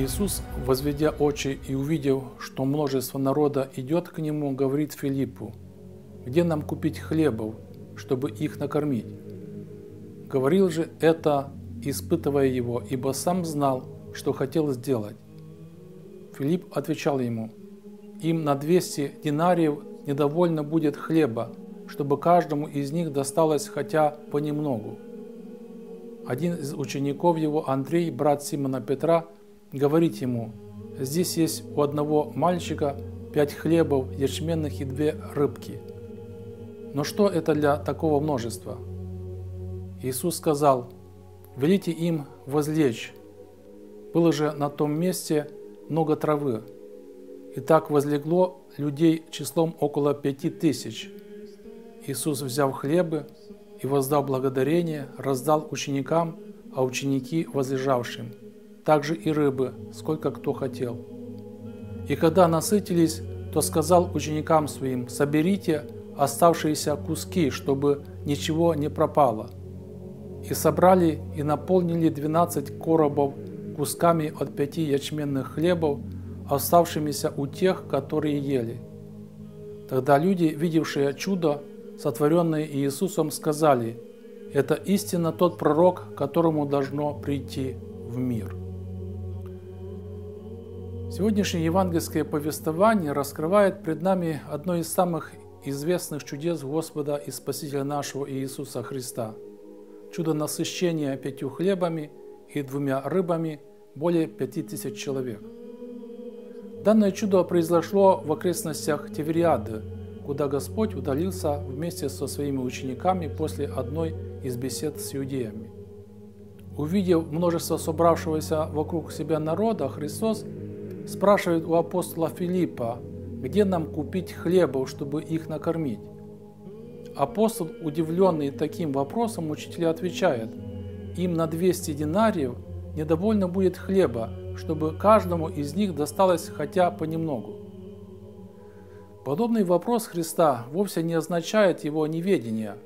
Иисус, возведя очи и увидев, что множество народа идет к Нему, говорит Филиппу, «Где нам купить хлебов, чтобы их накормить?» Говорил же это, испытывая его, ибо сам знал, что хотел сделать. Филипп отвечал ему, «Им на 200 динариев недовольно будет хлеба, чтобы каждому из них досталось хотя понемногу». Один из учеников его, Андрей, брат Симона Петра, говорит ему, «Здесь есть у одного мальчика пять хлебов ячменных и две рыбки. Но что это для такого множества?» Иисус сказал, «Велите им возлечь». Было же на том месте много травы. И так возлегло людей числом около пяти тысяч. Иисус, взяв хлебы и воздав благодарение, раздал ученикам, а ученики возлежавшим. Также и рыбы, сколько кто хотел. И когда насытились, то сказал ученикам своим, соберите оставшиеся куски, чтобы ничего не пропало. И собрали и наполнили двенадцать коробов кусками от пяти ячменных хлебов, оставшимися у тех, которые ели. Тогда люди, видевшие чудо, сотворенное Иисусом, сказали, «Это истинно тот пророк, которому должно прийти в мир». Сегодняшнее евангельское повествование раскрывает пред нами одно из самых известных чудес Господа и Спасителя нашего Иисуса Христа. Чудо насыщения пятью хлебами и двумя рыбами более пяти тысяч человек. Данное чудо произошло в окрестностях Тевериады, куда Господь удалился вместе со своими учениками после одной из бесед с иудеями. Увидев множество собравшегося вокруг себя народа, Христос спрашивает у апостола Филиппа, где нам купить хлебов, чтобы их накормить. Апостол, удивленный таким вопросом, учителя отвечает, им на 200 динариев – недовольно будет хлеба, чтобы каждому из них досталось хотя понемногу. Подобный вопрос Христа вовсе не означает его неведения.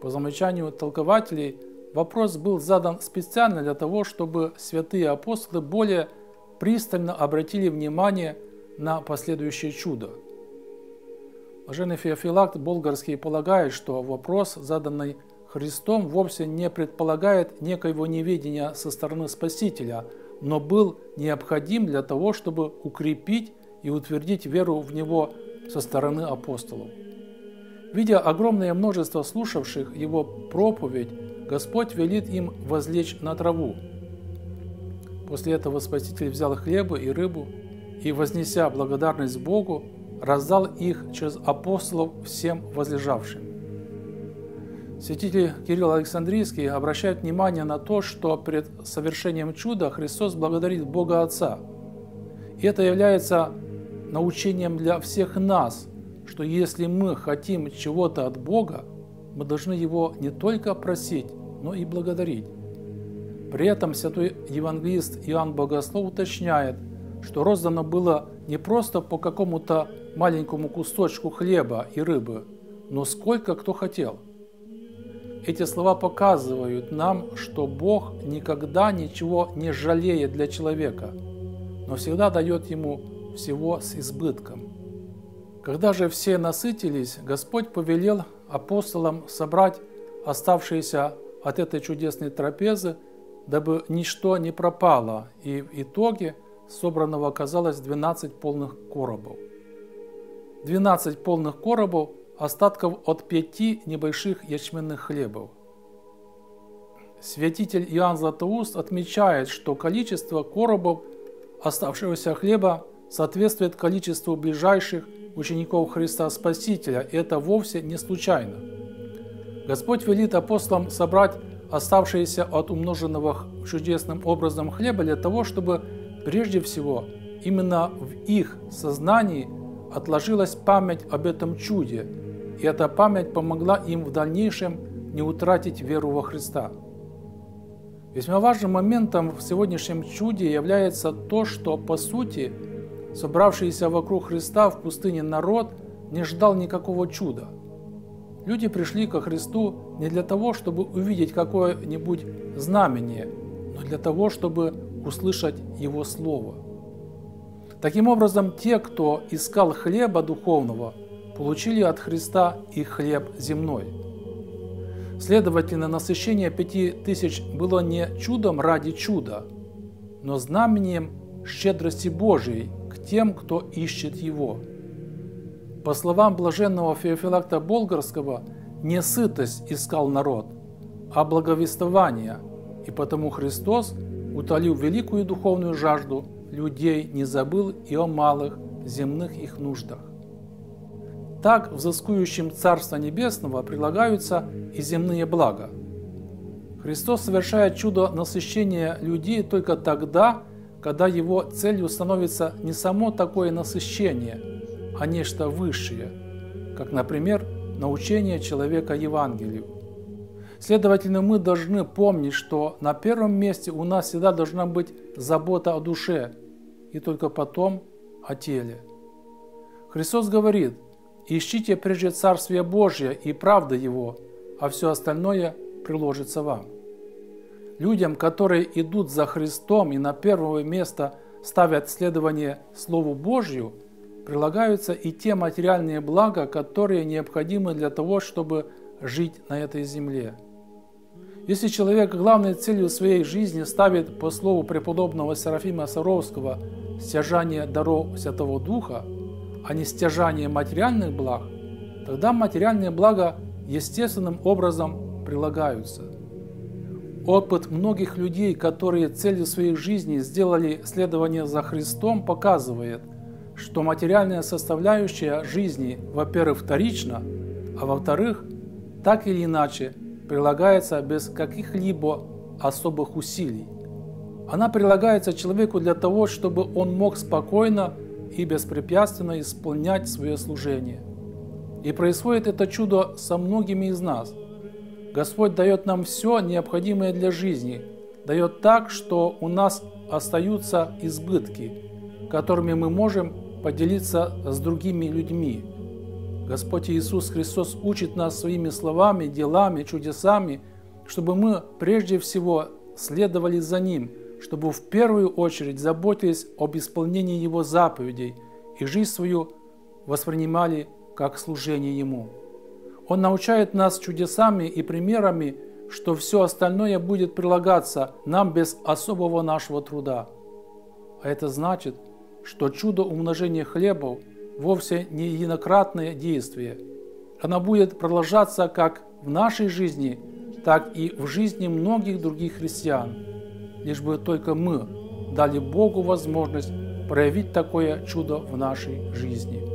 По замечанию толкователей, вопрос был задан специально для того, чтобы святые апостолы более пристально обратили внимание на последующее чудо. Блаженный Феофилакт Болгарский полагает, что вопрос, заданный Христом вовсе не предполагает некоего неведения со стороны Спасителя, но был необходим для того, чтобы укрепить и утвердить веру в Него со стороны апостолов. Видя огромное множество слушавших Его проповедь, Господь велит им возлечь на траву. После этого Спаситель взял хлебы и рыбу и, вознеся благодарность Богу, раздал их через апостолов всем возлежавшим. Святитель Кирилл Александрийский обращает внимание на то, что перед совершением чуда Христос благодарит Бога Отца. И это является научением для всех нас, что если мы хотим чего-то от Бога, мы должны Его не только просить, но и благодарить. При этом святой евангелист Иоанн Богослов уточняет, что роздано было не просто по какому-то маленькому кусочку хлеба и рыбы, но сколько кто хотел – эти слова показывают нам, что Бог никогда ничего не жалеет для человека, но всегда дает ему всего с избытком. Когда же все насытились, Господь повелел апостолам собрать оставшиеся от этой чудесной трапезы, дабы ничто не пропало, и в итоге собранного оказалось 12 полных коробов. 12 полных коробов – остатков от пяти небольших ячменных хлебов. Святитель Иоанн Златоуст отмечает, что количество коробов оставшегося хлеба соответствует количеству ближайших учеников Христа Спасителя, и это вовсе не случайно. Господь велит апостолам собрать оставшиеся от умноженного чудесным образом хлеба для того, чтобы прежде всего именно в их сознании отложилась память об этом чуде, и эта память помогла им в дальнейшем не утратить веру во Христа. Весьма важным моментом в сегодняшнем чуде является то, что по сути собравшийся вокруг Христа в пустыне народ не ждал никакого чуда. Люди пришли ко Христу не для того, чтобы увидеть какое-нибудь знамение, но для того, чтобы услышать Его Слово. Таким образом, те, кто искал хлеба духовного, получили от Христа и хлеб земной. Следовательно, насыщение пяти тысяч было не чудом ради чуда, но знамением щедрости Божией к тем, кто ищет Его. По словам блаженного Феофилакта Болгарского, не сытость искал народ, а благовествование, и потому Христос, утолив великую духовную жажду, людей не забыл и о малых земных их нуждах. Так взыскующим Царства Небесного прилагаются и земные блага. Христос совершает чудо насыщения людей только тогда, когда его целью становится не само такое насыщение, а нечто высшее, как, например, научение человека Евангелию. Следовательно, мы должны помнить, что на первом месте у нас всегда должна быть забота о душе, и только потом о теле. Христос говорит, ищите прежде Царствие Божье и правда Его, а все остальное приложится вам. Людям, которые идут за Христом и на первое место ставят следование Слову Божью, прилагаются и те материальные блага, которые необходимы для того, чтобы жить на этой земле. Если человек главной целью своей жизни ставит, по слову преподобного Серафима Саровского, стяжание даров Святого Духа, а не стяжание материальных благ, тогда материальные блага естественным образом прилагаются. Опыт многих людей, которые целью своей жизни сделали следование за Христом, показывает, что материальная составляющая жизни, во-первых, вторична, а во-вторых, так или иначе, прилагается без каких-либо особых усилий. Она прилагается человеку для того, чтобы он мог спокойно и беспрепятственно исполнять свое служение. И происходит это чудо со многими из нас. Господь дает нам все необходимое для жизни, дает так, что у нас остаются избытки, которыми мы можем поделиться с другими людьми. Господь Иисус Христос учит нас своими словами, делами, чудесами, чтобы мы прежде всего следовали за Ним – чтобы в первую очередь заботились об исполнении Его заповедей и жизнь свою воспринимали как служение Ему. Он научает нас чудесами и примерами, что все остальное будет прилагаться нам без особого нашего труда. А это значит, что чудо умножения хлебов вовсе не единократное действие. Оно будет продолжаться как в нашей жизни, так и в жизни многих других христиан лишь бы только мы дали Богу возможность проявить такое чудо в нашей жизни.